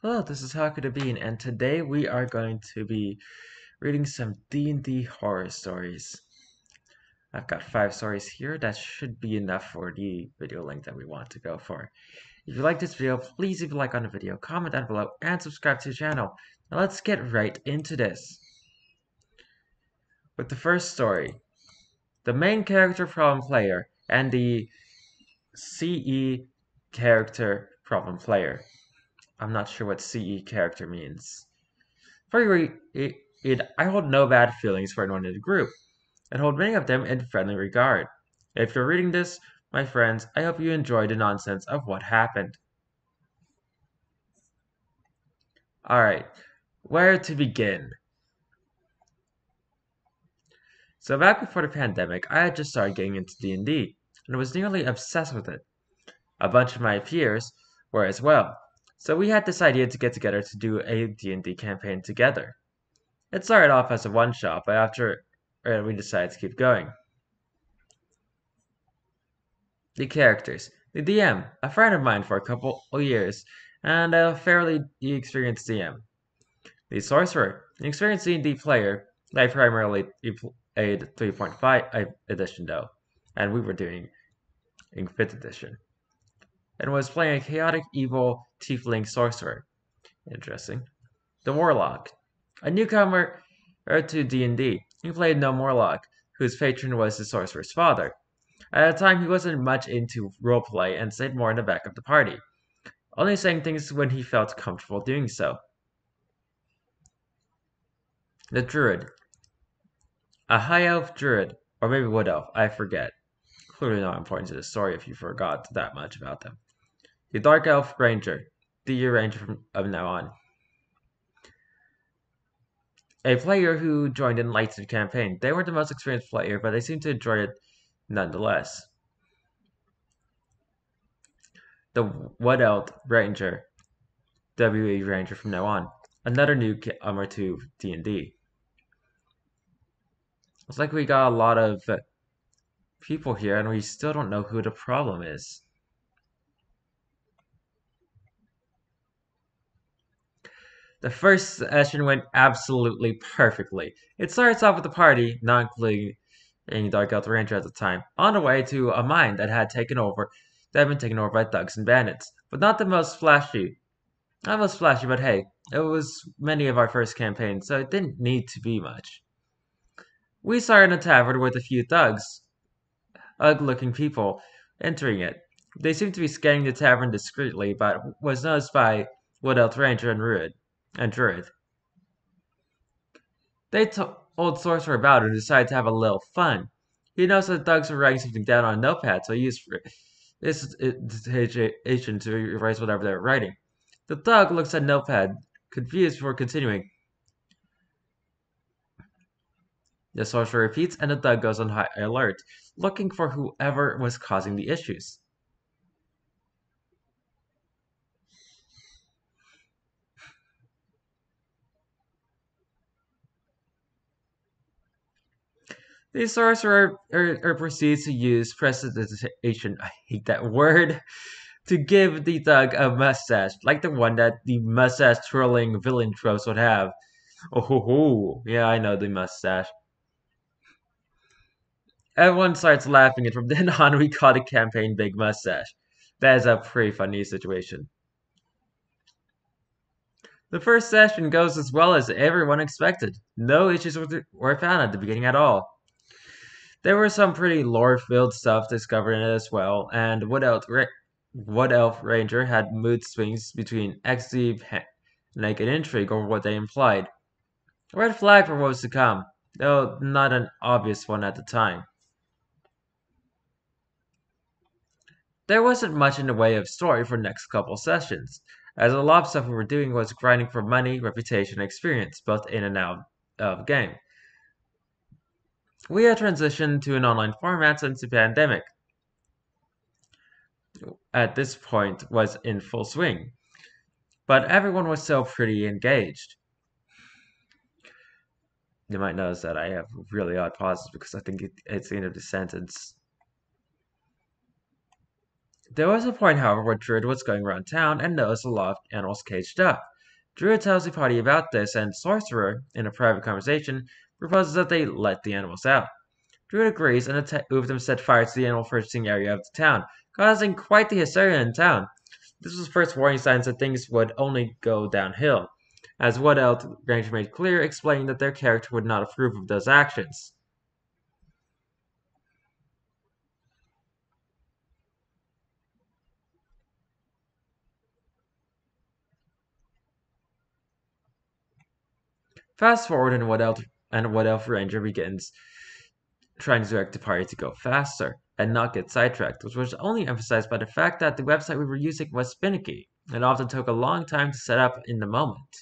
Hello, this is Haku the Bean, and today we are going to be reading some D&D horror stories. I've got five stories here. That should be enough for the video length that we want to go for. If you like this video, please leave a like on the video, comment down below, and subscribe to the channel. Now let's get right into this. With the first story, the main character problem player and the CE character problem player. I'm not sure what CE character means. For it, it, I hold no bad feelings for anyone in the group, and hold many of them in friendly regard. If you're reading this, my friends, I hope you enjoy the nonsense of what happened. Alright, where to begin? So back before the pandemic, I had just started getting into D&D, and was nearly obsessed with it. A bunch of my peers were as well, so we had this idea to get together to do a D&D campaign together. It started off as a one-shot, but after uh, we decided to keep going. The characters. The DM, a friend of mine for a couple of years, and a fairly experienced DM. The sorcerer, an experienced D&D player. I primarily played 3.5 edition though, and we were doing in 5th edition and was playing a chaotic evil tiefling sorcerer. Interesting. The Warlock, a newcomer er, to D&D. He played no Warlock, whose patron was the sorcerer's father. At the time, he wasn't much into roleplay and stayed more in the back of the party, only saying things when he felt comfortable doing so. The Druid, a high elf druid, or maybe wood elf, I forget. Clearly not important to the story if you forgot that much about them. The Dark Elf Ranger, the year Ranger from of now on. A player who joined in late of campaign. They weren't the most experienced player, but they seemed to enjoy it nonetheless. The Wood Elf Ranger, WE Ranger from now on. Another new newcomer to D&D. Looks like we got a lot of people here, and we still don't know who the problem is. The first session went absolutely perfectly. It starts off with the party, not including any Dark Elf Ranger at the time, on the way to a mine that had taken over that had been taken over by thugs and bandits. But not the most flashy. Not the most flashy, but hey, it was many of our first campaigns, so it didn't need to be much. We started in a tavern with a few thugs, ugly-looking people, entering it. They seemed to be scanning the tavern discreetly, but was noticed by Wood Elf Ranger and Rude and Druid. They told old Sorcerer about it and decided to have a little fun. He noticed that thugs were writing something down on a notepad, so he used this agent to erase whatever they were writing. The thug looks at notepad, confused before continuing. The sorcerer repeats, and the thug goes on high alert, looking for whoever was causing the issues. The sorcerer er, er, proceeds to use prestidigitation, I hate that word, to give the thug a mustache, like the one that the mustache twirling villain tropes would have. Oh, ho, ho. yeah, I know the mustache. Everyone starts laughing, and from then on, we call the campaign Big Mustache. That is a pretty funny situation. The first session goes as well as everyone expected. No issues were found at the beginning at all. There were some pretty lore-filled stuff discovered in it as well, and Wood Elf, Ra Wood Elf Ranger had mood swings between ecstasy, naked intrigue, or what they implied. Red flag for what was to come, though not an obvious one at the time. There wasn't much in the way of story for next couple sessions, as a lot of stuff we were doing was grinding for money, reputation, and experience, both in and out of game. We had transitioned to an online format since the pandemic. At this point was in full swing, but everyone was still pretty engaged. You might notice that I have really odd pauses because I think it, it's the end of the sentence. There was a point, however, where Druid was going around town and noticed a lot of animals caged up. Druid tells the party about this, and Sorcerer, in a private conversation, proposes that they let the animals out. Druid agrees, and a two of them set fire to the animal purchasing area of the town, causing quite the hysteria in town. This was the first warning signs that things would only go downhill, as Wood Elf Ranger made clear, explaining that their character would not approve of those actions. Fast forward and Elf and Wood Elf Ranger begins trying to direct the party to go faster and not get sidetracked, which was only emphasized by the fact that the website we were using was finicky and often took a long time to set up in the moment.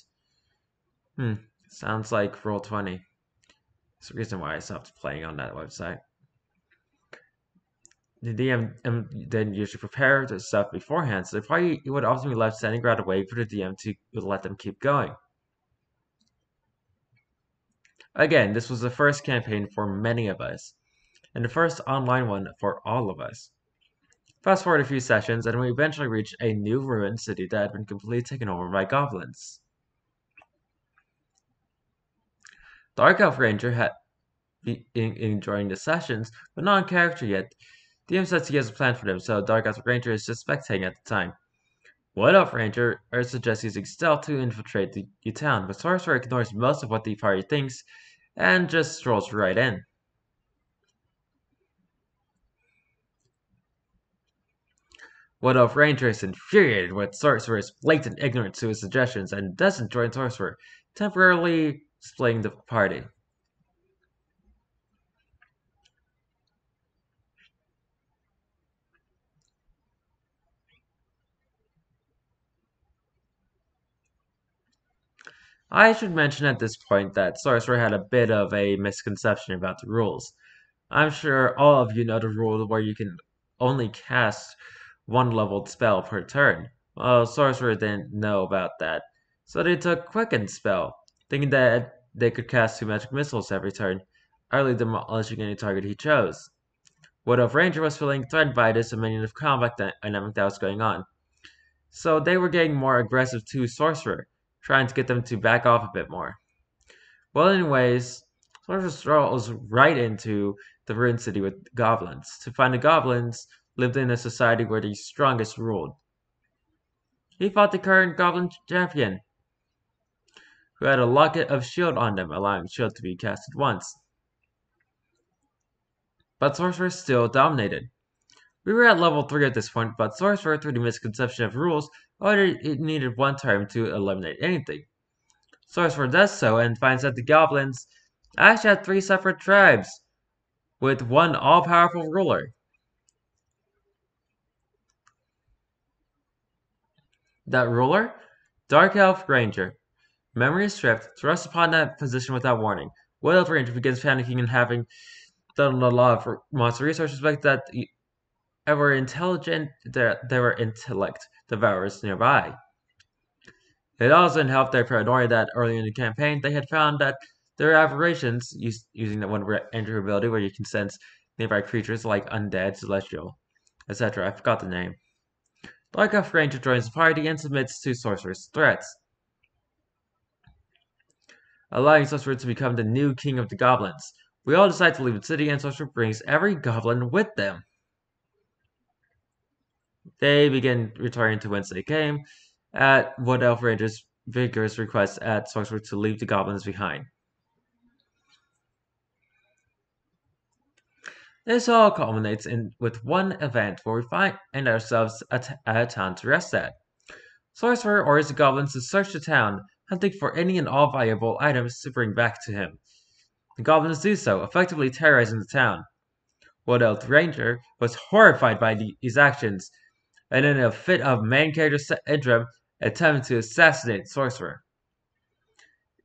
Hmm, sounds like Roll20. It's the reason why I stopped playing on that website. The DM um, then usually prepare the stuff beforehand, so the party would often be left standing around waiting for the DM to let them keep going. Again, this was the first campaign for many of us, and the first online one for all of us. Fast forward a few sessions, and we eventually reached a new ruined city that had been completely taken over by goblins. Dark Elf Ranger had been enjoying the sessions, but not in character yet. DM says he has a plan for them, so Dark Elf Ranger is just spectating at the time. Wood Elf Ranger suggests using stealth to infiltrate the, the town, but Sorcerer ignores most of what the party thinks and just strolls right in. Wood Elf Ranger is infuriated with Sorcerer's blatant ignorance to his suggestions and doesn't join Sorcerer, temporarily splitting the party. I should mention at this point that Sorcerer had a bit of a misconception about the rules. I'm sure all of you know the rule where you can only cast one leveled spell per turn. Well, Sorcerer didn't know about that, so they took Quicken spell, thinking that they could cast two magic missiles every turn, utterly demolishing any target he chose. Wood Elf Ranger was feeling threatened by this of combat dynamic that was going on. So they were getting more aggressive to Sorcerer, trying to get them to back off a bit more. Well, anyways, Sorcerer strolls right into the ruined city with goblins to find the goblins lived in a society where the strongest ruled. He fought the current goblin champion, who had a locket of shield on them, allowing shield to be casted once. But Sorcerer still dominated. We were at level 3 at this point, but Sorcerer, through the misconception of rules, Oh, only needed one turn to eliminate anything. Sorcerer does so and finds that the goblins actually had three separate tribes, with one all-powerful ruler. That ruler? Dark Elf Ranger. Memory stripped, thrust upon that position without warning. Wood Elf Ranger begins panicking and having done a lot of monster research, suspect that ever intelligent, there were intellect devourers nearby. It also didn't help their paranoia that early in the campaign they had found that their aberrations using the one entry ability where you can sense nearby creatures like undead, celestial, etc. I forgot the name. Dark Elf Ranger joins the party and submits to Sorcerer's threats, allowing Sorcerer to become the new king of the goblins. We all decide to leave the city, and Sorcerer brings every goblin with them. They begin returning to whence they came, at Wood Elf Ranger's vigorous request at Sorcerer to leave the goblins behind. This all culminates in with one event where we find ourselves at, a town to rest at. Sorcerer orders the goblins to search the town, hunting for any and all valuable items to bring back to him. The goblins do so, effectively terrorizing the town. Wood Elf Ranger was horrified by these actions, and in a fit of main character syndrome, attempted to assassinate Sorcerer.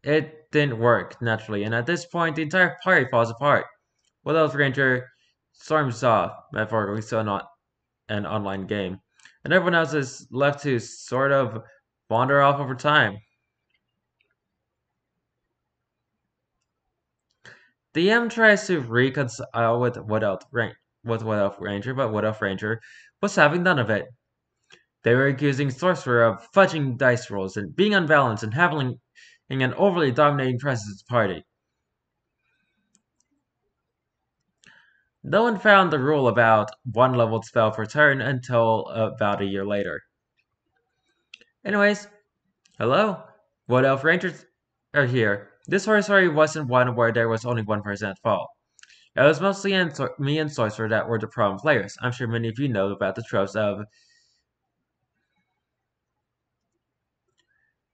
It didn't work, naturally, and at this point, the entire party falls apart. Elf Ranger storms off, metaphorically so not an online game. And everyone else is left to sort of wander off over time. The M tries to reconcile with Wood Elf with Wood Elf Ranger, but Wood Elf Ranger was having none of it. They were accusing Sorcerer of fudging dice rolls and being unbalanced and having an overly dominating presence at the party. No one found the rule about one leveled spell per turn until about a year later. Anyways, hello? Wood Elf Rangers are here. This sorcery wasn't one where there was only one person at fault. It was mostly me and Sorcerer that were the problem players. I'm sure many of you know about the tropes of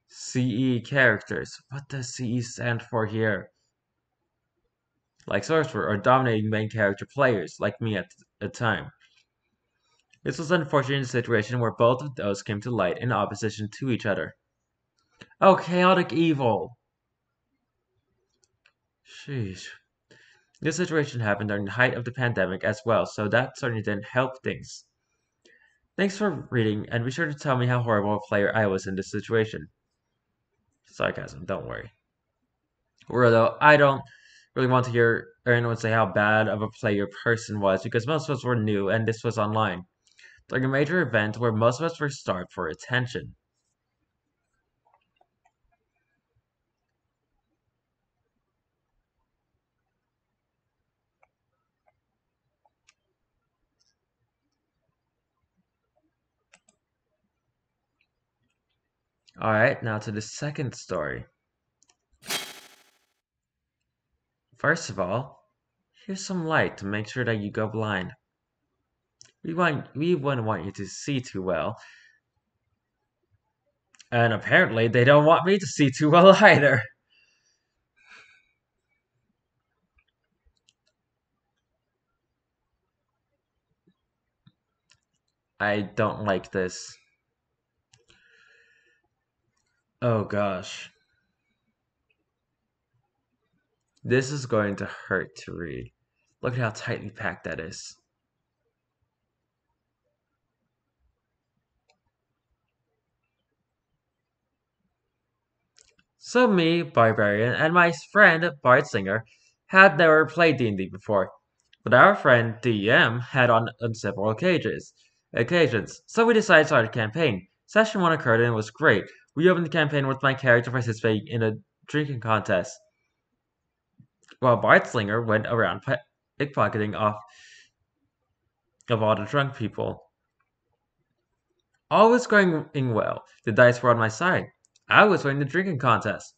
CE characters. What does CE stand for here? Like Sorcerer, or dominating main character players, like me at the time. This was an unfortunate situation where both of those came to light in opposition to each other. Oh, chaotic evil! Sheesh. This situation happened during the height of the pandemic as well, so that certainly didn't help things. Thanks for reading, and be sure to tell me how horrible a player I was in this situation. Sarcasm, um, don't worry. Although I don't really want to hear anyone say how bad of a player person was because most of us were new and this was online. During a major event where most of us were starved for attention. Alright, now to the second story. First of all, here's some light to make sure that you go blind. We want we wouldn't want you to see too well. And apparently they don't want me to see too well either. I don't like this. Oh gosh. This is going to hurt to read. Look at how tightly packed that is. So me, Barbarian, and my friend, Bard Singer, had never played D&D before, but our friend DM had on, on several occasions, occasions, so we decided to start a campaign. Session 1 occurred and was great. We opened the campaign with my character participating in a drinking contest. While Bartslinger went around pickpocketing off of all the drunk people. All was going well. The dice were on my side. I was winning the drinking contest.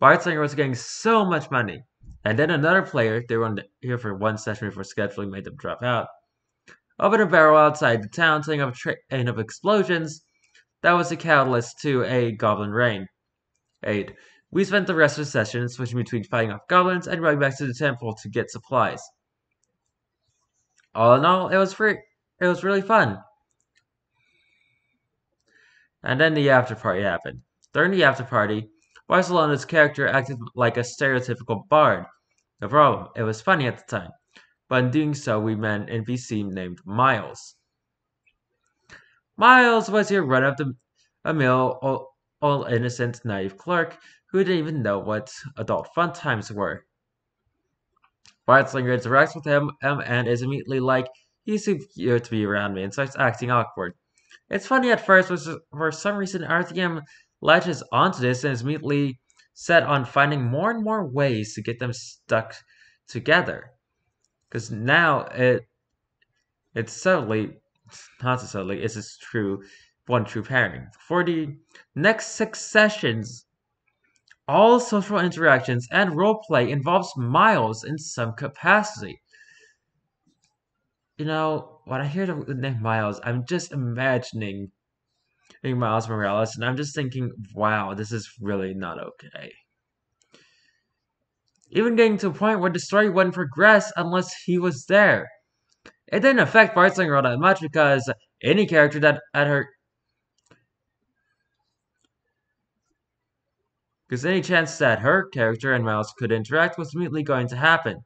Bartslinger was getting so much money. And then another player, they were here for one session before scheduling made them drop out, opened a barrel outside the town, setting up a train of explosions that was the catalyst to a Goblin Rain. 8. We spent the rest of the session switching between fighting off goblins and running back to the temple to get supplies. All in all, it was free. It was really fun. And then the after party happened. During the after party, Barcelona's character acted like a stereotypical bard. No problem, it was funny at the time. But in doing so, we met an NPC named Miles. Miles was your run of the mill, all, innocent, naive clerk who didn't even know what adult fun times were. Bartslinger interacts with him um, and is immediately like, he's too to be around me and starts acting awkward. It's funny at first, but for some reason, RTM latches onto this and is immediately set on finding more and more ways to get them stuck together. Because now it it's subtly not necessarily is this true one true pairing. For the next six sessions, all social interactions and roleplay involves Miles in some capacity. You know, when I hear the name Miles, I'm just imagining being Miles Morales, and I'm just thinking, wow, this is really not okay. Even getting to a point where the story wouldn't progress unless he was there. It didn't affect Bartlinger all that much because any character that at her because any chance that her character and Miles could interact was immediately going to happen.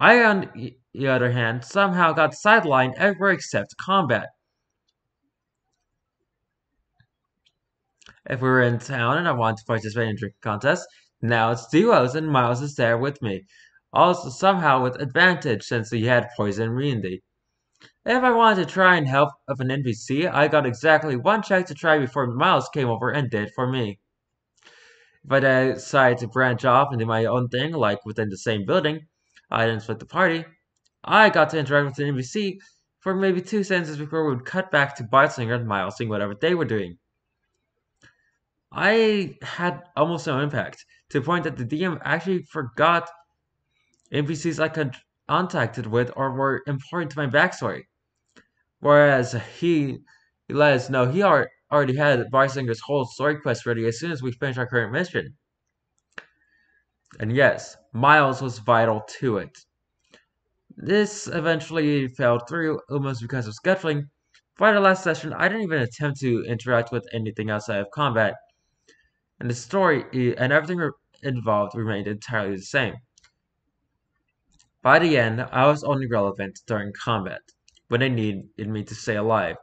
I, on the other hand, somehow got sidelined everywhere except combat. If we were in town and I wanted to participate in a drinking contest, now it's duos and Miles is there with me. Also somehow with advantage since he had poison immunity. If I wanted to try and help of an NPC, I got exactly one check to try before Miles came over and did for me. If I decide to branch off and do my own thing, like within the same building, I didn't split the party. I got to interact with an NPC for maybe two sentences before we would cut back to Bartlinger and Miles seeing whatever they were doing. I had almost no impact, to the point that the DM actually forgot NPCs I contacted with or were important to my backstory. Whereas he, he let us know he already had Bartlinger's whole story quest ready as soon as we finished our current mission. And yes, Miles was vital to it. This eventually fell through almost because of scheduling. By the last session, I didn't even attempt to interact with anything outside of combat, and the story and everything involved remained entirely the same. By the end, I was only relevant during combat, when they needed me to stay alive,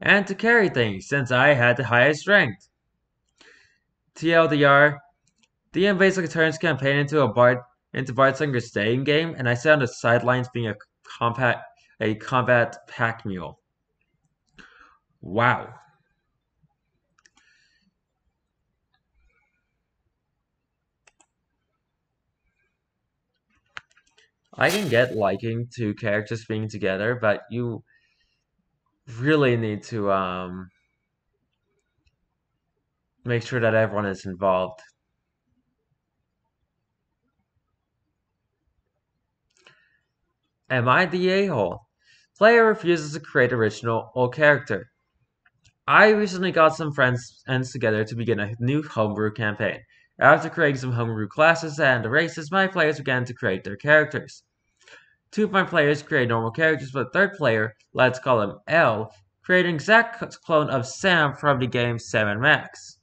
and to carry things since I had the highest strength. TLDR, DM basically turns campaign into a Bart into Bartlinger's staying game, and I sat on the sidelines being a combat a combat pack mule. Wow. I can get liking two characters being together, but you really need to um, make sure that everyone is involved. Am I the a-hole? Player refuses to create original or character. I recently got some friends ends together to begin a new homebrew campaign. After creating some homebrew classes and races, my players began to create their characters. Two of my players create normal characters, but the third player, let's call him L, created an exact clone of Sam from the game Sam & Max.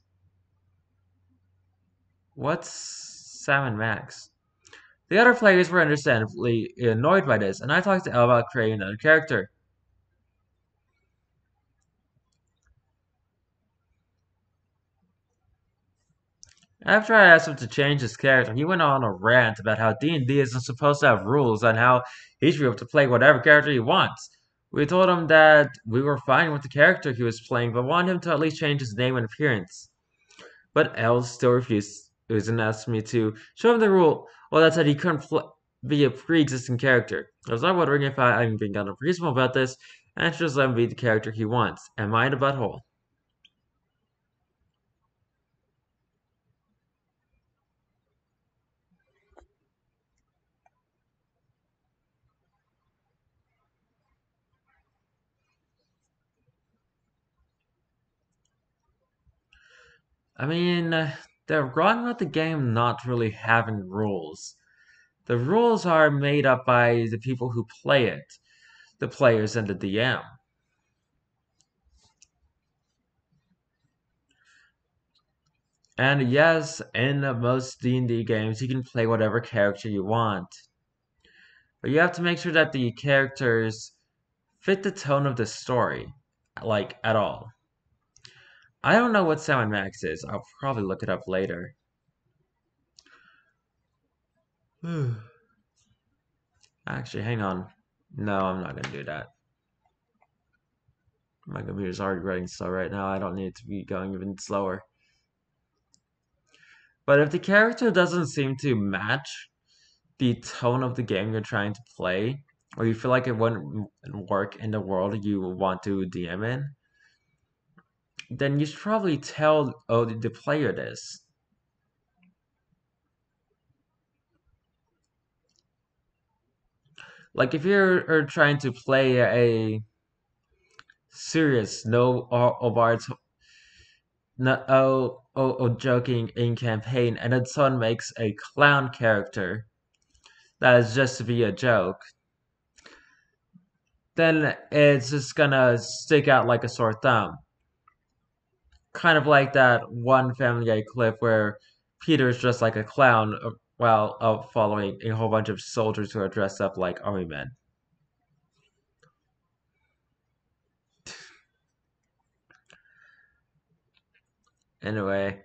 What's Sam & Max? The other players were understandably annoyed by this, and I talked to L about creating another character. After I asked him to change his character, he went on a rant about how D&D isn't supposed to have rules and how he should be able to play whatever character he wants. We told him that we were fine with the character he was playing, but wanted him to at least change his name and appearance. But L still refused and asked me to show him the rule well, that said, he couldn't be a pre-existing character. I was not wondering if I, am being unreasonable about this, and just let him be the character he wants. Am I in a butthole? I mean, uh, they're wrong about the game not really having rules. The rules are made up by the people who play it, the players and the DM. And yes, in most D&D games, you can play whatever character you want. But you have to make sure that the characters fit the tone of the story, like, at all. I don't know what Sam & Max is. I'll probably look it up later. Actually, hang on. No, I'm not going to do that. My computer's already running slow right now. I don't need to be going even slower. But if the character doesn't seem to match the tone of the game you're trying to play, or you feel like it wouldn't work in the world you want to DM in, then you should probably tell oh, the player this. Like if you're trying to play a serious, no Obart, no oh, oh, oh joking in campaign, and then someone makes a clown character that is just to be a joke, then it's just gonna stick out like a sore thumb kind of like that one Family Guy clip where Peter's dressed like a clown uh, while uh, following a whole bunch of soldiers who are dressed up like army men. Anyway,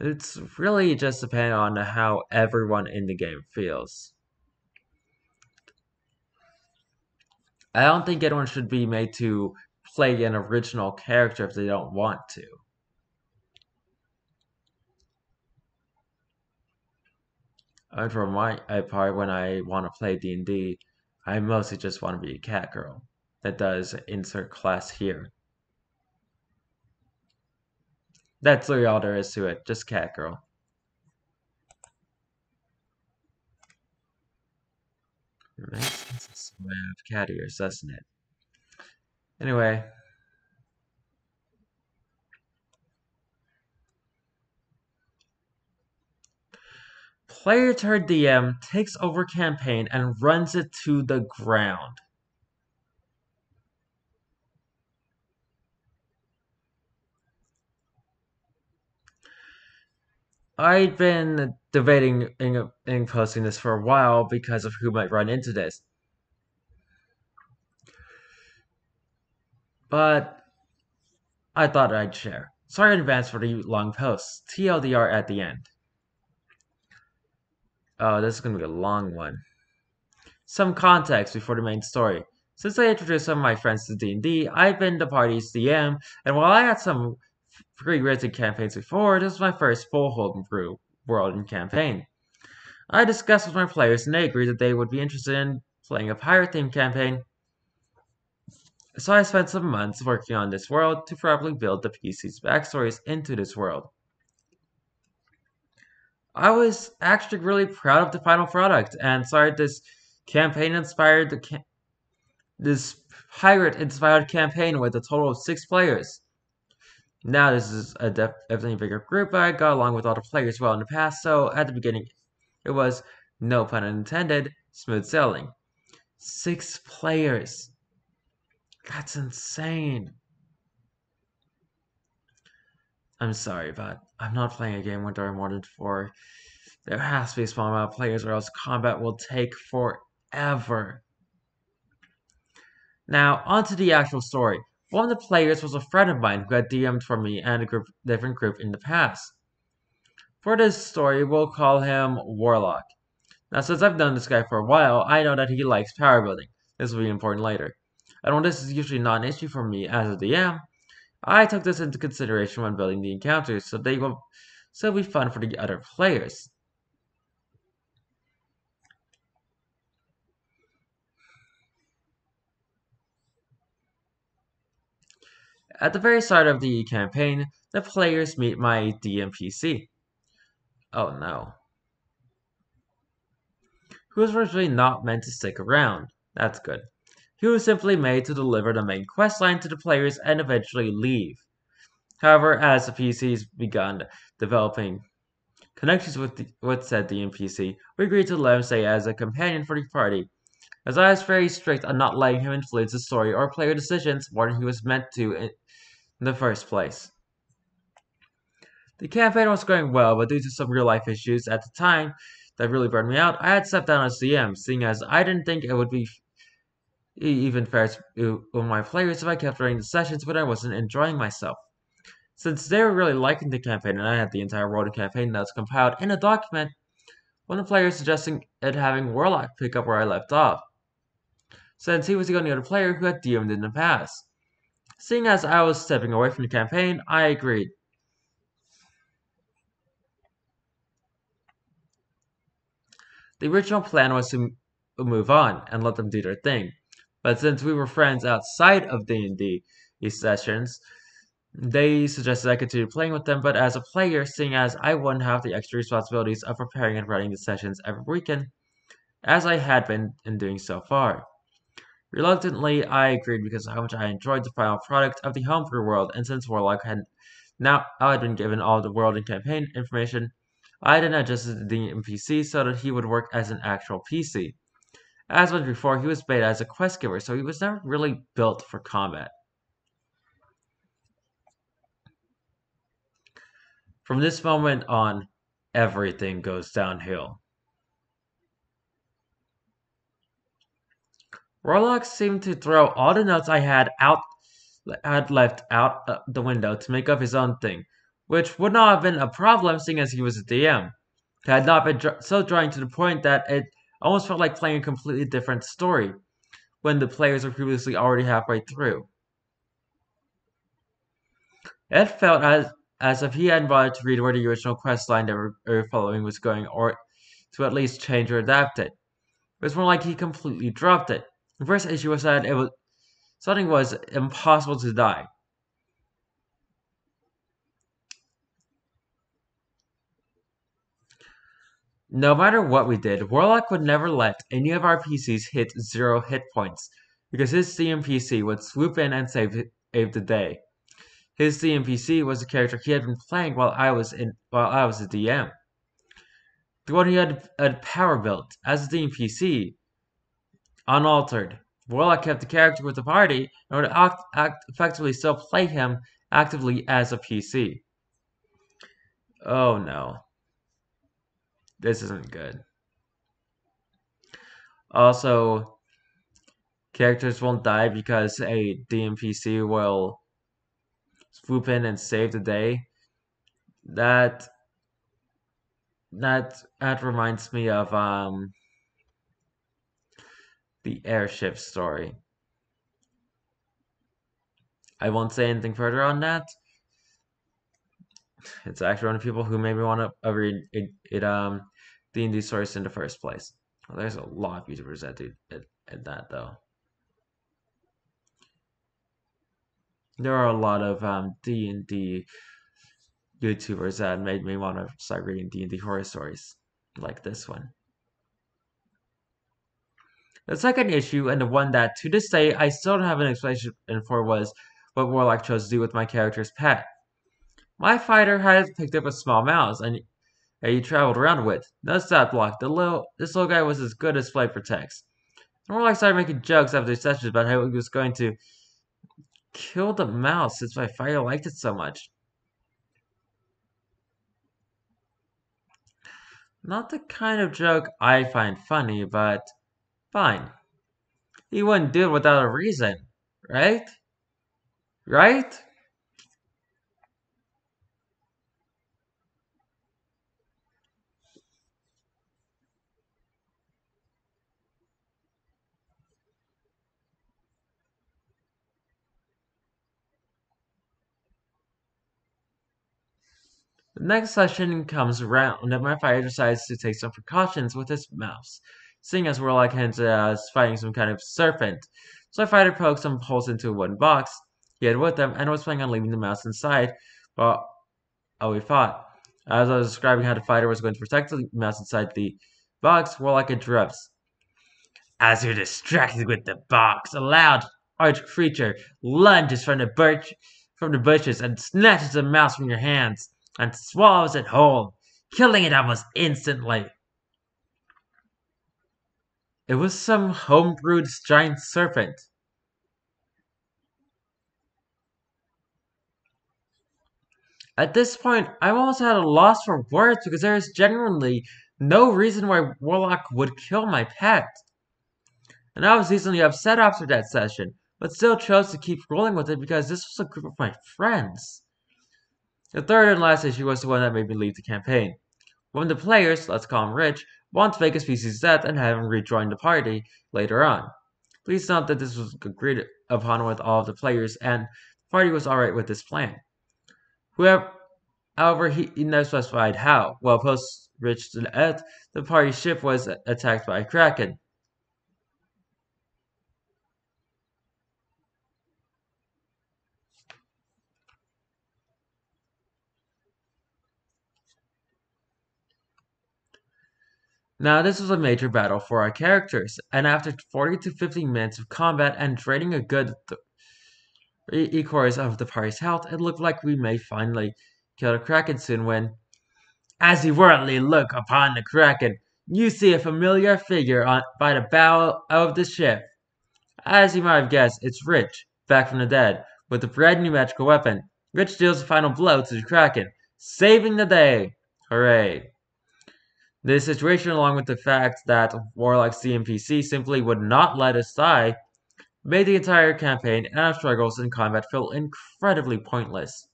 it's really just depending on how everyone in the game feels. I don't think anyone should be made to play an original character if they don't want to. And for my part, when I want to play D&D, I mostly just want to be a cat girl. That does insert class here. That's literally all there is to it. Just cat girl. Makes sense. Cat ears, doesn't it? Anyway. Player turned DM takes over campaign and runs it to the ground. I've been debating in, in posting this for a while because of who might run into this. But I thought I'd share. Sorry in advance for the long post. TLDR at the end. Oh, this is going to be a long one. Some context before the main story. Since I introduced some of my friends to D&D, I've been the party's DM, and while I had some pre-written campaigns before, this was my first full homebrew world and campaign. I discussed with my players, and they agreed that they would be interested in playing a pirate-themed campaign. So I spent some months working on this world to properly build the PC's backstories into this world. I was actually really proud of the final product and started this campaign inspired the this pirate inspired campaign with a total of six players. Now this is a definitely bigger group, but I got along with all the players well in the past, so at the beginning it was, no pun intended, smooth sailing. Six players. That's insane. I'm sorry, but I'm not playing a game are more than four. There has to be a small amount of players, or else combat will take forever. Now, on to the actual story. One of the players was a friend of mine who had DM'd for me and a group, different group in the past. For this story, we'll call him Warlock. Now, since I've known this guy for a while, I know that he likes power building. This will be important later. And while this is usually not an issue for me as a DM, I took this into consideration when building the encounters, so they will so be fun for the other players. At the very start of the campaign, the players meet my DMPC. Oh no. Who is originally not meant to stick around. That's good. He was simply made to deliver the main questline to the players and eventually leave. However, as the PCs began developing connections with, the, with said DMPC, we agreed to let him stay as a companion for the party, as I was very strict on not letting him influence the story or player decisions more than he was meant to in, in the first place. The campaign was going well, but due to some real life issues at the time that really burned me out, I had stepped down as DM, seeing as I didn't think it would be even fair to my players if I kept running the sessions when I wasn't enjoying myself. Since they were really liking the campaign and I had the entire world campaign that's compiled in a document, one of the players suggesting it having Warlock pick up where I left off, since he was the only other player who had DM'd in the past. Seeing as I was stepping away from the campaign, I agreed. The original plan was to move on and let them do their thing, but since we were friends outside of D&D sessions, they suggested I continue playing with them, but as a player, seeing as I wouldn't have the extra responsibilities of preparing and running the sessions every weekend, as I had been in doing so far. Reluctantly, I agreed because of how much I enjoyed the final product of the homebrew world, and since Warlock had now I had been given all the world and campaign information, I then adjusted the NPC so that he would work as an actual PC. As mentioned before, he was made as a quest giver, so he was never really built for combat. From this moment on, everything goes downhill. Warlock seemed to throw all the notes I had out had left out uh, the window to make up his own thing, which would not have been a problem seeing as he was a DM. He had not been dr so drawing to the point that it almost felt like playing a completely different story. when the players were previously already halfway through. It felt as as if he hadn't bothered to read where the original quest line they were, following was going, or to at least change or adapt it. It was more like he completely dropped it. The first issue was that it was something was impossible to die. No matter what we did, Warlock would never let any of our PCs hit zero hit points, because his DMPC would swoop in and save, save the day. His DMPC was the character he had been playing while I was in while I was a DM. The one he had, had power built as a DMPC, unaltered. Warlock kept the character with the party and would act, act effectively still play him actively as a PC. Oh no. This isn't good. Also, characters won't die because a DMPC will swoop in and save the day. That that that reminds me of um the airship story. I won't say anything further on that it's actually one of the people who maybe want to read it, it um And D stories in the first place. Well, there's a lot of YouTubers that do it, at that though. There are a lot of um, D and D YouTubers that made me want to start reading D and D horror stories, like this one. The second issue, and the one that to this day I still don't have an explanation for, was what Warlock chose to do with my character's pet. My fighter had picked up a small mouse and he traveled around with. No stat block. The little this little guy was as good as flight for protects. More like started making jokes after sessions about how he was going to kill the mouse since my fighter liked it so much. Not the kind of joke I find funny, but fine. He wouldn't do it without a reason, right? Right? The next session comes around and my fighter decides to take some precautions with his mouse, seeing as like hinted as uh, fighting some kind of serpent. So fighter pokes some holes into a wooden box he had with them and was planning on leaving the mouse inside, but oh we fought. As I was describing how the fighter was going to protect the mouse inside the box, Warlock interrupts. As you're distracted with the box, a loud arch creature lunges from the birch from the bushes and snatches the mouse from your hands and swallows it whole, killing it almost instantly. It was some homebrewed giant serpent. At this point, I'm almost at a loss for words because there is genuinely no reason why Warlock would kill my pet. And I was easily upset after that session, but still chose to keep rolling with it because this was a group of my friends. The third and last issue was the one that made me leave the campaign. One of the players, let's call him Rich, wants his PC's death and have him rejoin the party later on. Please note that this was agreed upon with all of the players, and the party was alright with this plan. Whoever, however, he, he never specified how. While post Rich's death, the party ship was attacked by a Kraken. Now, this was a major battle for our characters, and after 40 to 50 minutes of combat and draining a good quarters of the party's health, it looked like we may finally kill the Kraken soon when, as you worldly look upon the Kraken, you see a familiar figure on, by the bow of the ship. As you might have guessed, it's Rich, back from the dead, with a brand new magical weapon. Rich deals the final blow to the Kraken, saving the day. Hooray. This situation, along with the fact that Warlock's DMPC simply would not let us die, made the entire campaign and our struggles in combat feel incredibly pointless.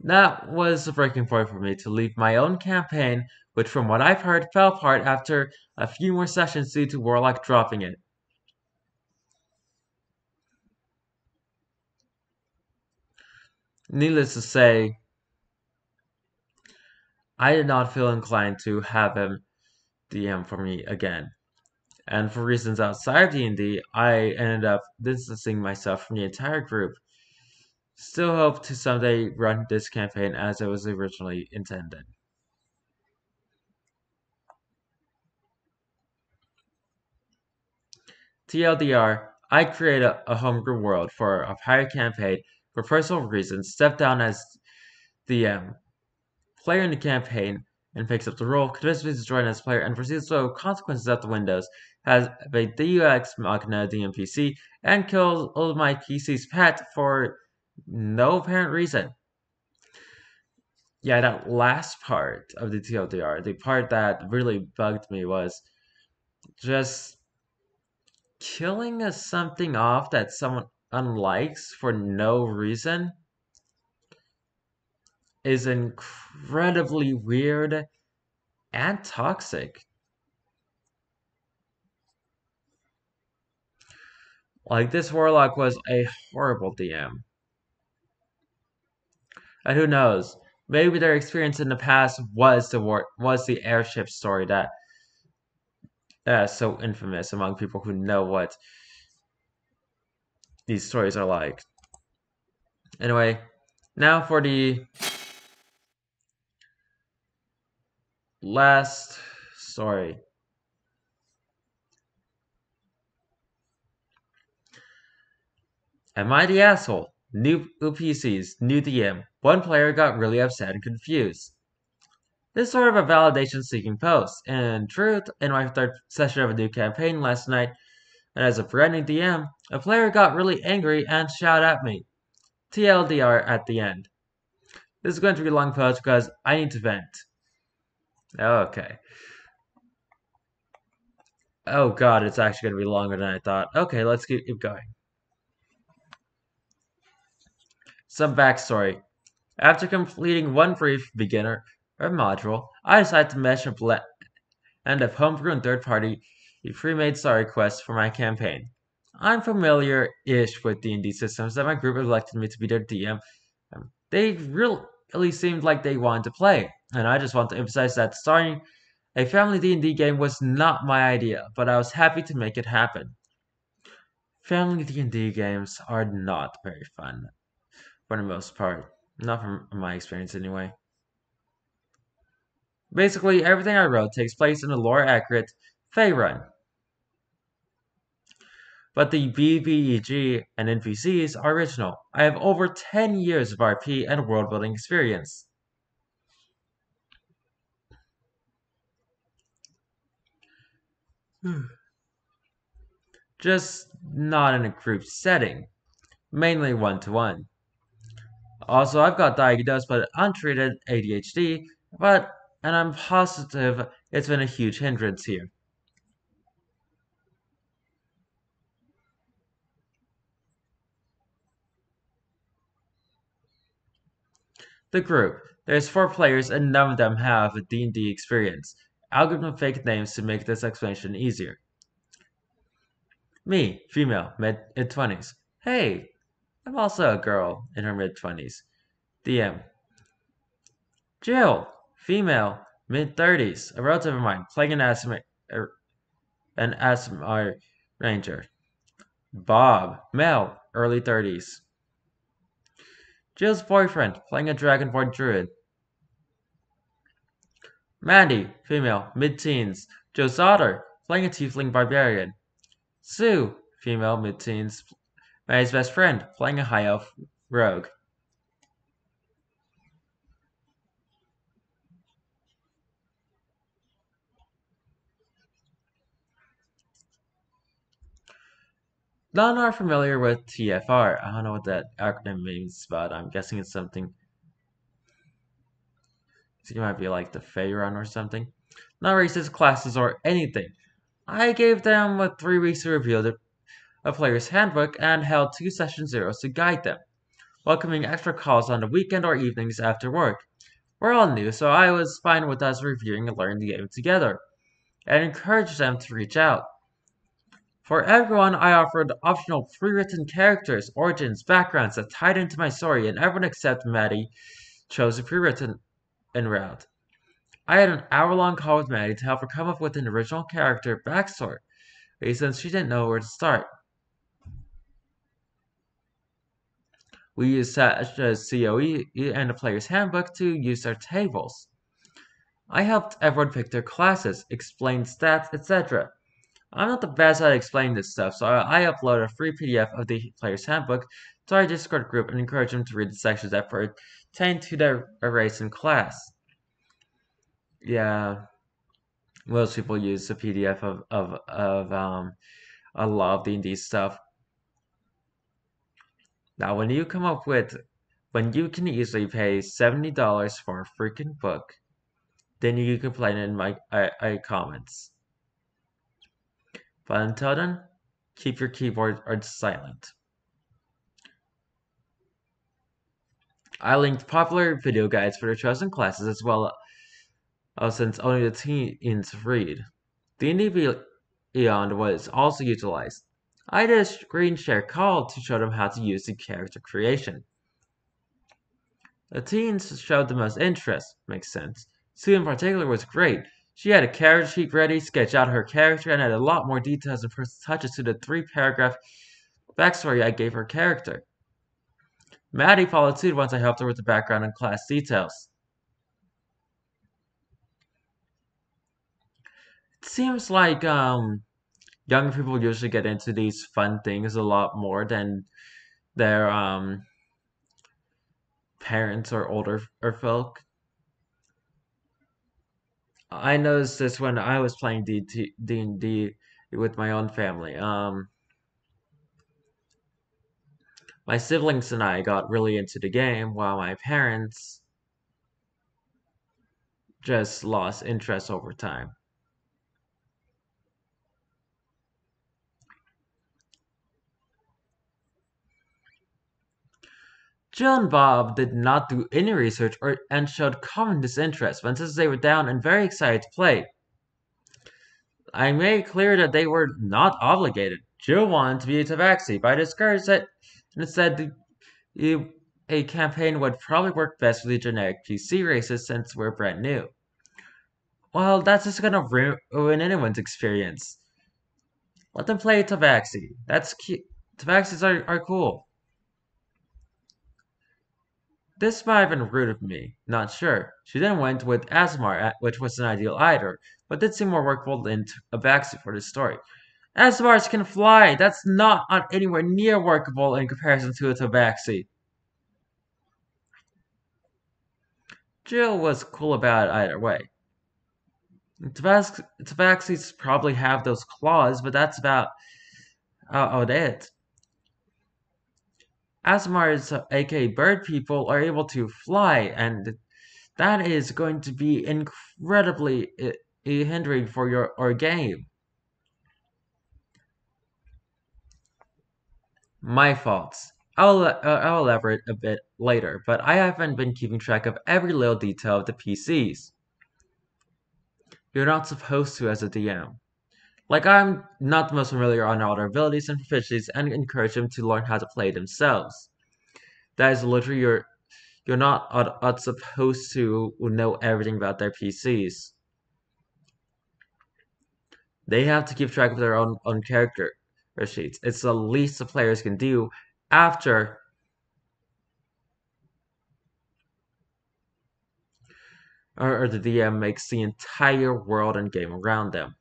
That was the breaking point for me to leave my own campaign, which from what I've heard fell apart after a few more sessions due to Warlock dropping it. Needless to say, I did not feel inclined to have him DM for me again. And for reasons outside of D&D, I ended up distancing myself from the entire group. Still hope to someday run this campaign as it was originally intended. TLDR, I created a, a homebrew world for a pirate campaign for personal reasons, stepped down as DM. Um, player in the campaign and picks up the role, convinces to join as player, and proceeds to throw consequences at the windows, has a Deus Machina DMPC, and kills all of my PC's pet for no apparent reason. Yeah, that last part of the TLDR, the part that really bugged me was just killing something off that someone unlikes for no reason is incredibly weird and toxic. Like, this Warlock was a horrible DM. And who knows? Maybe their experience in the past was the war was the airship story that uh, so infamous among people who know what these stories are like. Anyway, now for the last story. Am I the asshole? New UPCs, new DM. One player got really upset and confused. This is sort of a validation seeking post. In truth, in my third session of a new campaign last night, and as a branding DM, a player got really angry and shouted at me. TLDR at the end. This is going to be a long post because I need to vent. Okay. Oh god, it's actually going to be longer than I thought. Okay, let's keep, keep going. Some backstory. After completing one brief beginner or module, I decided to mesh a blend of homebrew and third-party pre-made story quests for my campaign. I'm familiar-ish with D&D systems that my group elected me to be their DM. Um, they really seemed like they wanted to play, and I just want to emphasize that starting a family D&D game was not my idea, but I was happy to make it happen. Family D&D games are not very fun, for the most part. Not from my experience, anyway. Basically, everything I wrote takes place in a lore-accurate Faerun. But the BBEG and NPCs are original. I have over 10 years of RP and world-building experience. Just not in a group setting, mainly one-to-one. Also, I've got diagnosed but untreated ADHD, but and I'm positive it's been a huge hindrance here. The group. There's four players and none of them have a D&D experience. Algorithm fake names to make this explanation easier. Me, female, mid-20s. Hey, I'm also a girl in her mid-20s. DM. Jill, female, mid-30s, a relative of mine, playing an ASMR, er, an ASMR ranger. Bob, male, early 30s. Jill's boyfriend, playing a dragonborn druid. Mandy, female, mid-teens. Joe's daughter, playing a tiefling barbarian. Sue, female, mid-teens. Mandy's best friend, playing a high elf rogue. None are familiar with TFR. I don't know what that acronym means, but I'm guessing it's something. It might be like the Faerun or something. Not racist classes or anything. I gave them a three weeks to review the, a player's handbook and held two session zeros to guide them. welcoming extra calls on the weekend or evenings after work. We're all new, so I was fine with us reviewing and learning the game together, and encouraged them to reach out. For everyone, I offered optional pre-written characters, origins, backgrounds that tied into my story, and everyone except Maddie chose a pre-written en route. I had an hour-long call with Maddie to help her come up with an original character backstory, since she didn't know where to start. We used such as COE and the player's handbook to use our tables. I helped everyone pick their classes, explain stats, etc. I'm not the best at explaining this stuff, so I upload a free PDF of the player's handbook to our Discord group and encourage them to read the sections that pertain to their race and class. Yeah, most people use the PDF of of of um a lot of D&D stuff. Now, when you come up with when you can easily pay seventy dollars for a freaking book, then you can complain in my I, I comments. But until then, keep your keyboard silent. I linked popular video guides for the chosen classes as well uh, since only the teens read. D&D Beyond was also utilized. I did a screen share call to show them how to use the character creation. The teens showed the most interest, makes sense. Sue in particular was great. She had a character sheet ready, sketched out her character, and had a lot more details and personal touches to the three paragraph backstory I gave her character. Maddie followed suit once I helped her with the background and class details. It seems like um, younger people usually get into these fun things a lot more than their um, parents or older or folk. I noticed this when I was playing D and D with my own family. Um, my siblings and I got really into the game, while my parents just lost interest over time. And Bob did not do any research or, and showed common disinterest when since they were down and very excited to play. I made clear that they were not obligated. Jill wanted to be a tabaxi, but I discouraged it and said the, a campaign would probably work best with the generic PC races since we're brand new. Well, that's just gonna ruin anyone's experience. Let them play Tabaxi. That's cute. Tabaxis are, are cool. This might have been rude of me, not sure. She then went with Aasimar, which was an ideal either, but did seem more workable than a backseat for this story. Aasimars can fly! That's not on anywhere near workable in comparison to a tabaxi. Jill was cool about it either way. Tabaxis probably have those claws, but that's about uh, it. Aasimars, aka bird people, are able to fly, and that is going to be incredibly hindering for your game. My faults. I'll, uh, I'll elaborate a bit later, but I haven't been keeping track of every little detail of the PCs. You're not supposed to as a DM. Like, I'm not the most familiar on all their abilities and proficiencies and encourage them to learn how to play themselves. That is literally your you're not not supposed to know everything about their PCs. They have to keep track of their own own character sheets. It's the least the players can do after or, or the DM makes the entire world and game around them.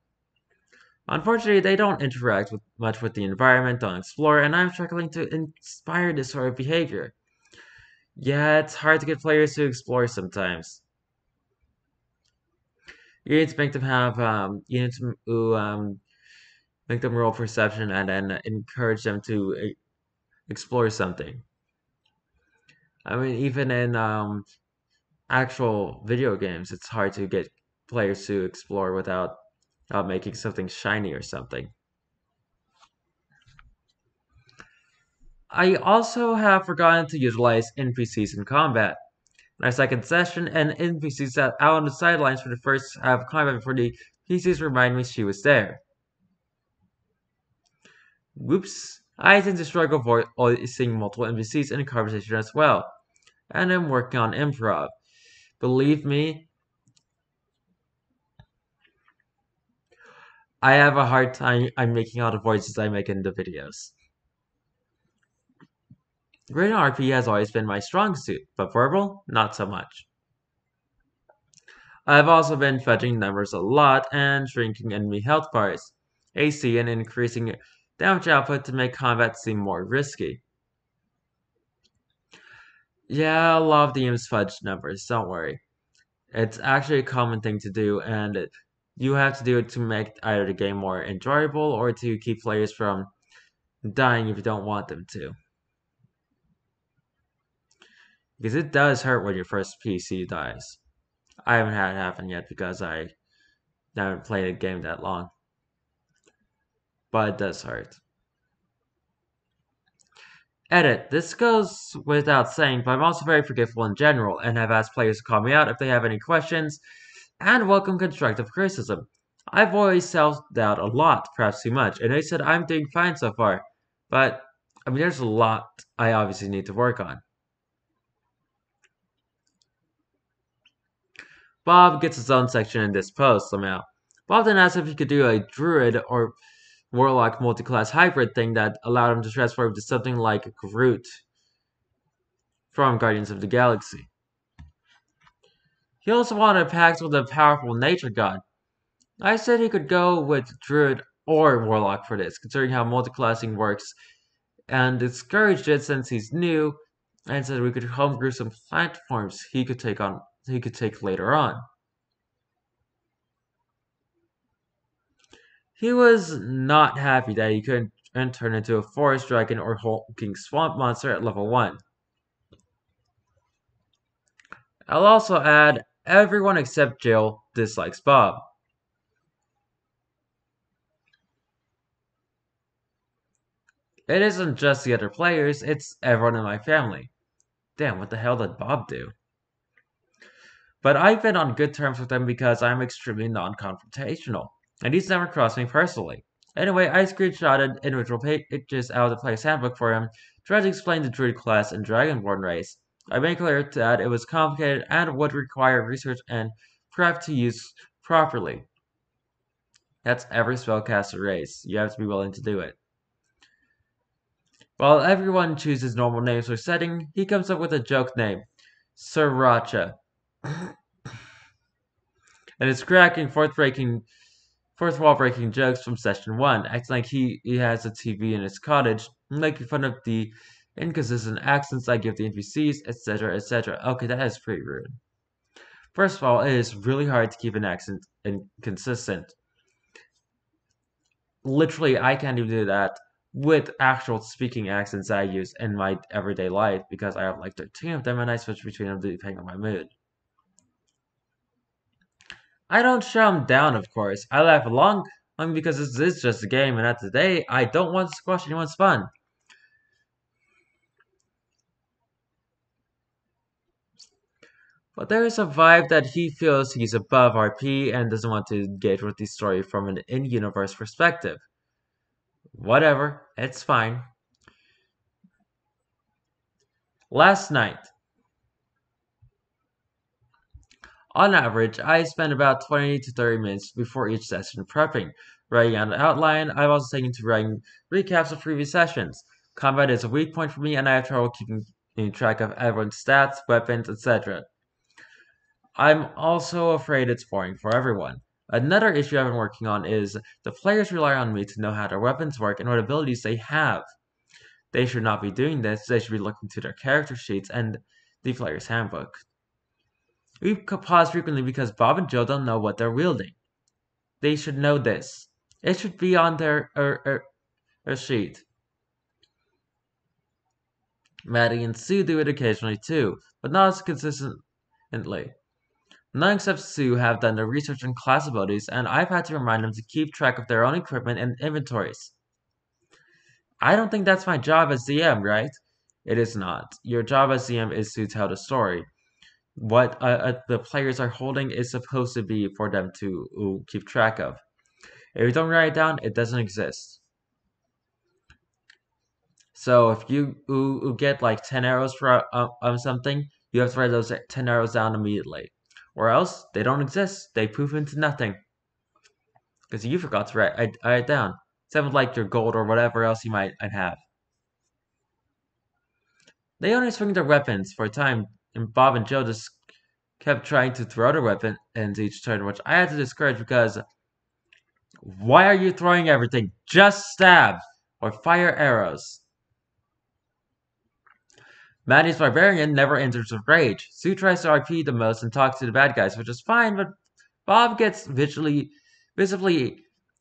Unfortunately, they don't interact with, much with the environment, don't explore, and I'm struggling to inspire this sort of behavior. Yeah, it's hard to get players to explore sometimes. You need to make them have, um, you need to um, make them roll perception and then encourage them to uh, explore something. I mean, even in um, actual video games, it's hard to get players to explore without uh, making something shiny or something. I also have forgotten to utilize NPCs in combat. In our second session, an NPC sat out on the sidelines for the first half of combat before the PCs remind me she was there. Whoops. I tend to struggle voicing multiple NPCs in a conversation as well, and I'm working on improv. Believe me, I have a hard time I'm making out the voices I make in the videos. Written RP has always been my strong suit, but verbal, not so much. I've also been fudging numbers a lot and shrinking enemy health bars, AC, and increasing damage output to make combat seem more risky. Yeah, a lot of DMs fudge numbers, don't worry. It's actually a common thing to do, and you have to do it to make either the game more enjoyable or to keep players from dying if you don't want them to. Because it does hurt when your first PC dies. I haven't had it happen yet because I haven't played a game that long. But it does hurt. Edit. This goes without saying, but I'm also very forgetful in general and have asked players to call me out if they have any questions and welcome constructive criticism. I've always self-doubt a lot, perhaps too much, and they said I'm doing fine so far. But, I mean, there's a lot I obviously need to work on. Bob gets his own section in this post somehow. Bob then asks if he could do a druid or warlock multi-class hybrid thing that allowed him to transform into something like Groot from Guardians of the Galaxy. He also wanted a pact with a powerful nature god. I said he could go with Druid or Warlock for this, considering how multiclassing works, and discouraged it since he's new, and said we could homebrew some platforms he could take on he could take later on. He was not happy that he couldn't turn into a forest dragon or hulking swamp monster at level 1. I'll also add everyone except Jill dislikes Bob. It isn't just the other players, it's everyone in my family. Damn, what the hell did Bob do? But I've been on good terms with him because I'm extremely non-confrontational, and he's never crossed me personally. Anyway, I screenshotted individual pages out of the player's handbook for him, trying to explain the druid class and dragonborn race. I made clear that it was complicated and would require research and prep to use properly. That's every spellcaster race. You have to be willing to do it. While everyone chooses normal names for setting, he comes up with a joke name, Sriracha. and it's cracking fourth breaking fourth wall breaking jokes from session one, acting like he, he has a TV in his cottage, making fun of the inconsistent accents I give the NPCs, etc., etc. Okay, that is pretty rude. First of all, it is really hard to keep an accent consistent. Literally, I can't even do that with actual speaking accents I use in my everyday life because I have like 13 of them and I switch between them depending on my mood. I don't shut them down, of course. I laugh along um, because this is just a game and at the day, I don't want to squash anyone's fun. But there is a vibe that he feels he's above RP and doesn't want to engage with the story from an in-universe perspective. Whatever, it's fine. Last night, on average, I spend about 20 to 30 minutes before each session prepping, writing out an outline. I've also taken to writing recaps of previous sessions. Combat is a weak point for me, and I have trouble keeping track of everyone's stats, weapons, etc. I'm also afraid it's boring for everyone. Another issue I've been working on is the players rely on me to know how their weapons work and what abilities they have. They should not be doing this, they should be looking to their character sheets and the player's handbook. We pause frequently because Bob and Joe don't know what they're wielding. They should know this. It should be on their er, er, er sheet. Maddie and Sue do it occasionally too, but not as consistently. None except Sue have done their research on class abilities, and I've had to remind them to keep track of their own equipment and inventories. I don't think that's my job as DM, right? It is not. Your job as DM is to tell the story. What uh, uh, the players are holding is supposed to be for them to uh, keep track of. If you don't write it down, it doesn't exist. So if you uh, get like 10 arrows for uh, something, you have to write those 10 arrows down immediately. Or else, they don't exist. They poof into nothing. Because you forgot to write, it down. Except with like your gold or whatever else you might have. They only swing their weapons for a time, and Bob and Jill just kept trying to throw their weapons each turn, which I had to discourage because why are you throwing everything? Just stab or fire arrows. Maddie's barbarian never enters a rage. Sue tries to RP the most and talks to the bad guys, which is fine, but Bob gets visually, visibly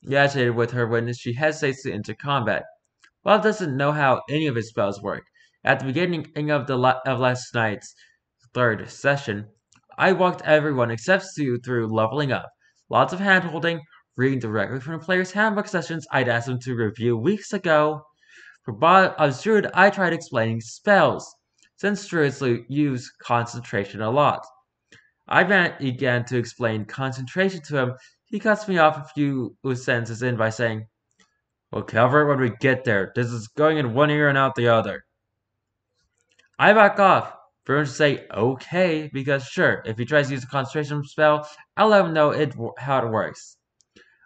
agitated with her when she hesitates to enter combat. Bob doesn't know how any of his spells work. At the beginning of the of last night's third session, I walked everyone except Sue through leveling up. Lots of handholding, reading directly from the player's handbook sessions I'd asked them to review weeks ago. For Bob Druid, I tried explaining spells, since Druids use concentration a lot. I began to explain concentration to him. He cuts me off a few sentences in by saying, We'll cover it when we get there. This is going in one ear and out the other. I back off. Bruin say okay because sure, if he tries to use a concentration spell, I'll let him know it how it works.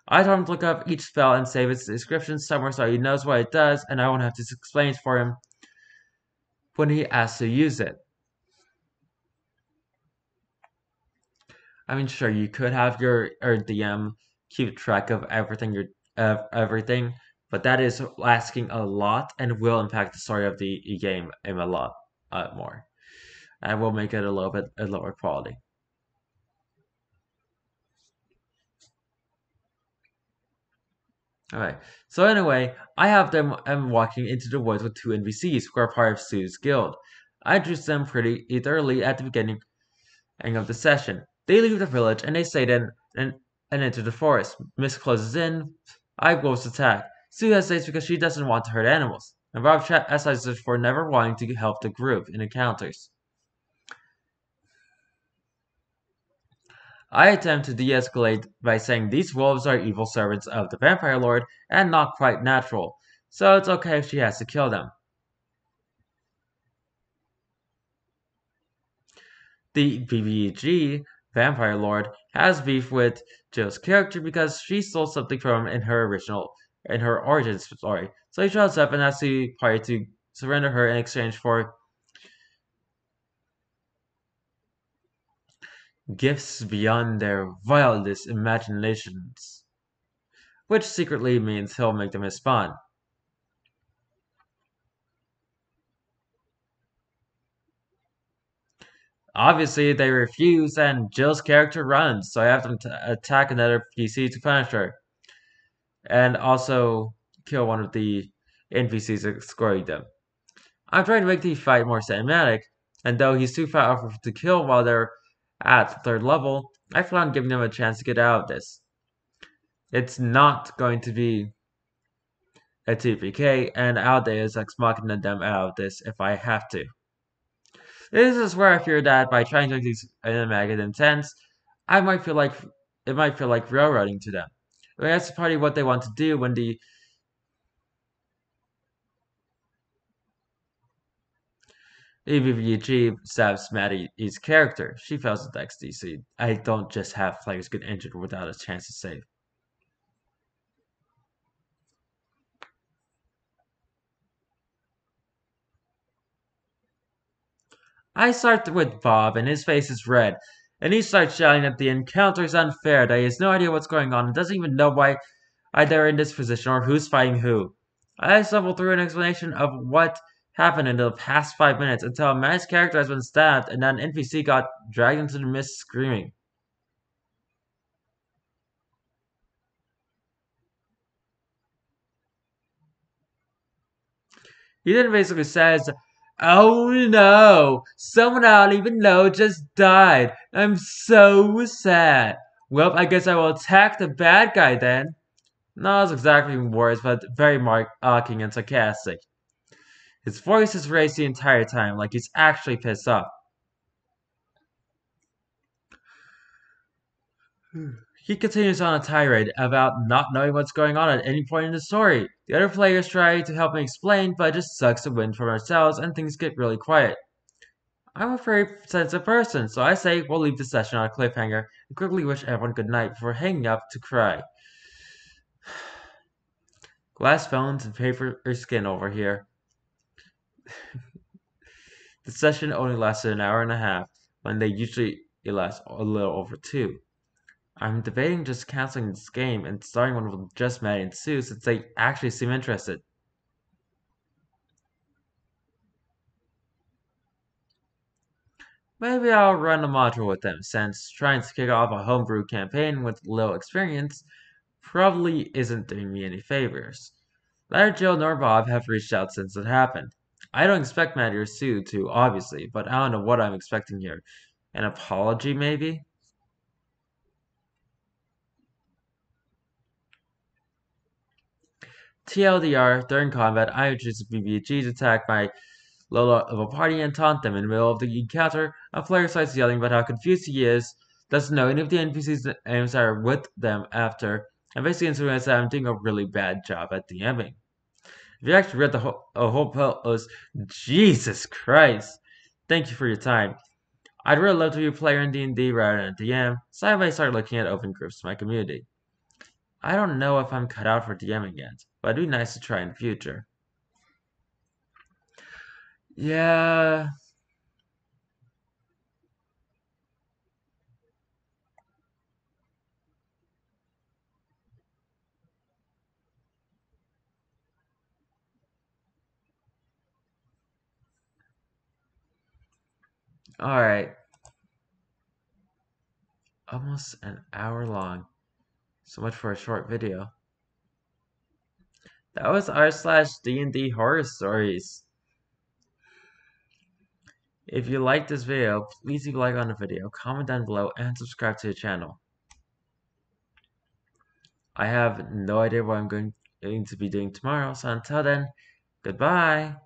I told him to look up each spell and save its description somewhere so he knows what it does, and I won't have to explain it for him when he asks to use it. I mean, sure, you could have your or DM keep track of everything your of everything, but that is asking a lot and will impact the story of the game a lot uh, more, and will make it a little bit a lower quality. Alright, so anyway, I have them I'm walking into the woods with two NPCs who are part of Sue's guild. I introduced them pretty early at the beginning of the session. They leave the village and they stay in and, and enter the forest. Mist closes in. I goes to attack. Sue hesitates because she doesn't want to hurt animals, and Rob Bob chastises for never wanting to help the group in encounters. I attempt to de-escalate by saying these wolves are evil servants of the Vampire Lord and not quite natural, so it's okay if she has to kill them. The BBG, Vampire Lord, has beef with Jill's character because she stole something from him in her original in her origin story. So he shows up and asks the party to surrender her in exchange for gifts beyond their wildest imaginations, which secretly means he'll make them his. Obviously, they refuse, and Jill's character runs, so I have to attack another PC to punish her. And also kill one of the NPCs escorting them. I'm trying to make the fight more cinematic, and though he's too far off to kill while they're at the third level, I plan on giving them a chance to get out of this. It's not going to be a TPK, and I'll deus ex machina them out of this if I have to. This is where I fear that by trying to make these intense, I might feel like it might feel like railroading to them. I mean, that's probably what they want to do when the EVVG stabs Maddie's character. She fails the Dex DC. I don't just have players get injured without a chance to save. I start with Bob, and his face is red, and he starts shouting that the encounter is unfair, that he has no idea what's going on, and doesn't even know why they're in this position or who's fighting who. I stumble through an explanation of what happened in the past five minutes until a man's character has been stabbed and then an NPC got dragged into the mist screaming. He then basically says, Oh no, someone I don't even know just died. I'm so sad. Well, I guess I will attack the bad guy then. Not exactly words, but very mocking uh, and sarcastic. His voice is raised the entire time, like he's actually pissed off. He continues on a tirade about not knowing what's going on at any point in the story. The other players try to help him explain, but it just sucks the wind from ourselves and things get really quiet. I'm a very sensitive person, so I say we'll leave the session on a cliffhanger and quickly wish everyone good night before hanging up to cry. Glass phones and paper skin over here. the session only lasted an hour and a half, when they usually last a little over two. I'm debating just canceling this game and starting one with just Maddie and Sue since they actually seem interested. Maybe I'll run a module with them, since trying to kick off a homebrew campaign with little experience probably isn't doing me any favors. Neither Jill nor Bob have reached out since it happened. I don't expect Maddie or Sue to, obviously, but I don't know what I'm expecting here. An apology, maybe? TLDR, during combat, I introduced BBG to attack my Lola of a party and taunt them in the middle of the encounter. A player starts yelling about how confused he is, doesn't know any of the NPCs' names are with them after, and basically insinuates that I'm doing a really bad job at DMing. If you actually read the whole, whole post, Jesus Christ! Thank you for your time. I'd really love to be a player in D&D rather than a DM, so I might start looking at open groups in my community. I don't know if I'm cut out for DMing yet, but it'd be nice to try in the future. Yeah. All right. Almost an hour long. So much for a short video. That was r slash D&D horror stories. If you liked this video, please leave a like on the video, comment down below, and subscribe to the channel. I have no idea what I'm going to be doing tomorrow, so until then, goodbye!